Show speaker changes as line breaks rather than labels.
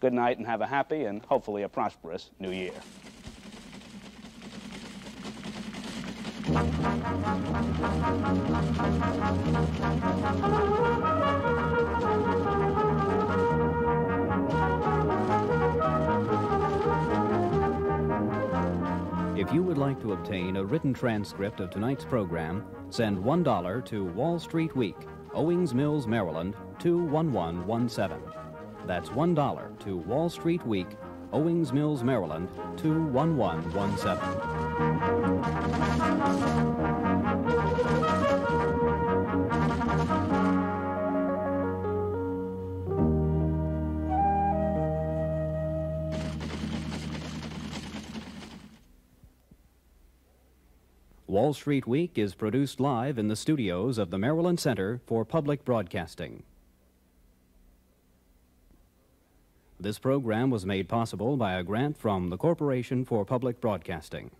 Good night and have a happy and hopefully a prosperous new year.
If you would like to obtain a written transcript of tonight's program, send $1 to Wall Street Week, Owings Mills, Maryland 21117. That's $1 to Wall Street Week, Owings Mills, Maryland 21117. Wall Street Week is produced live in the studios of the Maryland Center for Public Broadcasting. This program was made possible by a grant from the Corporation for Public Broadcasting.